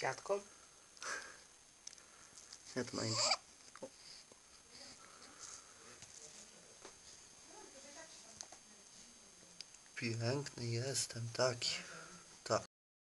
Dziadko? Ja Piękny jestem taki.